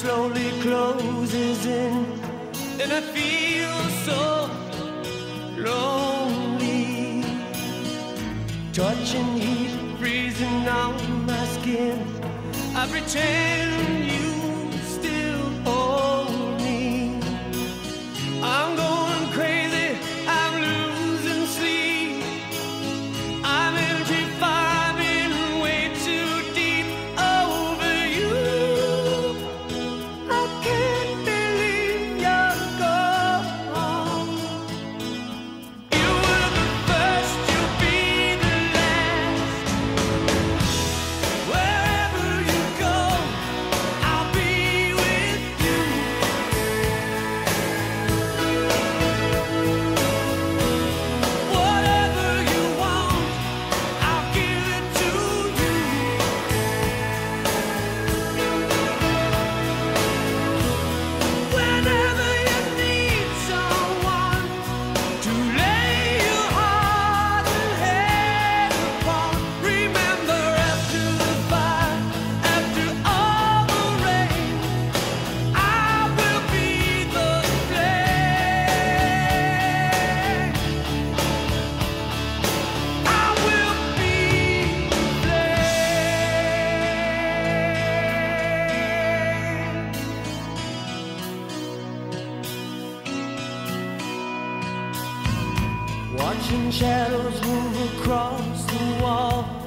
slowly closes in, and I feel so lonely. Touching heat freezing on my skin. I pretend you Watching shadows move across the wall.